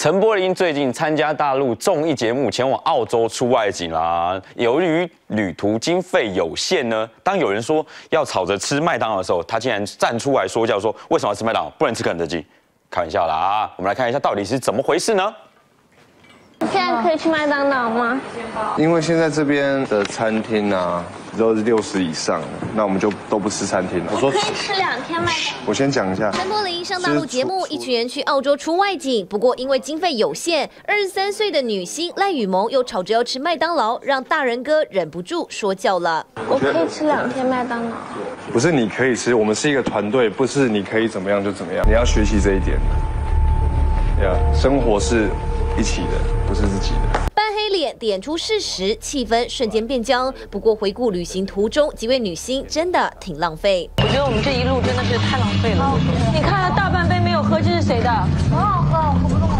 陈柏霖最近参加大陆综艺节目，前往澳洲出外景啦。由于旅途经费有限呢，当有人说要吵着吃麦当劳的时候，他竟然站出来说教，说为什么要吃麦当劳，不能吃肯德基？开玩笑啦！我们来看一下到底是怎么回事呢？现在可以去麦当劳吗？因为现在这边的餐厅啊都是六十以上，那我们就都不吃餐厅了。我说可以吃两天麦当劳。我先讲一下，陈柏霖上大陆节目，一群人去澳洲出外景，不过因为经费有限，二十三岁的女星赖雨萌又吵着要吃麦当劳，让大人哥忍不住说教了。我可以吃两天麦当劳。不是你可以吃，我们是一个团队，不是你可以怎么样就怎么样，你要学习这一点。呀，生活是一起的，不是自己的。扮黑脸点出事实，气氛瞬间变僵。不过回顾旅行途中几位女星，真的挺浪费。我觉得我们这一路真的是太浪费了。你看大半杯没有喝，这是谁的？很好喝，我喝不动了。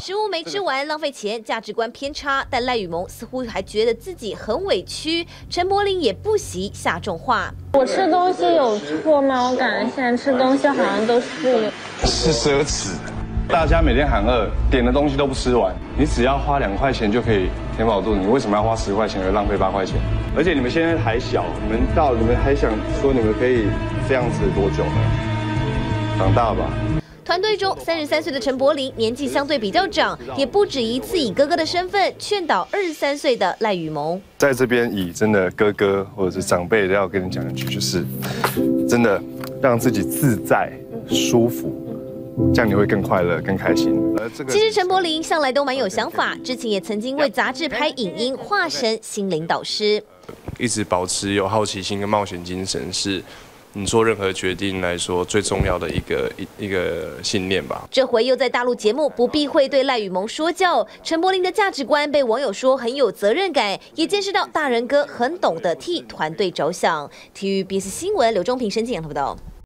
食物没吃完，浪费钱，价值观偏差。但赖雨萌似乎还觉得自己很委屈。陈柏霖也不惜下重话：我吃东西有错吗？我感觉现在吃东西好像都是是奢侈。大家每天喊饿，点的东西都不吃完，你只要花两块钱就可以填饱肚子，你为什么要花十块钱而浪费八块钱？而且你们现在还小，你们到你们还想说你们可以这样子多久呢？长大吧。团队中三十三岁的陈柏霖年纪相对比较长，也不止一次以哥哥的身份劝导二十三岁的赖雨萌。在这边以真的哥哥或者是长辈要跟你讲一句，就是真的让自己自在舒服。这样你会更快乐、更开心。其实陈柏霖向来都蛮有想法，之前也曾经为杂志拍影音，化身心灵导师。一直保持有好奇心跟冒险精神，是你做任何决定来说最重要的一个一一个信念吧。这回又在大陆节目不避讳对赖雨萌说教，陈柏霖的价值观被网友说很有责任感，也见识到大人哥很懂得替团队着想。体育 BS 新闻刘忠平申请报道。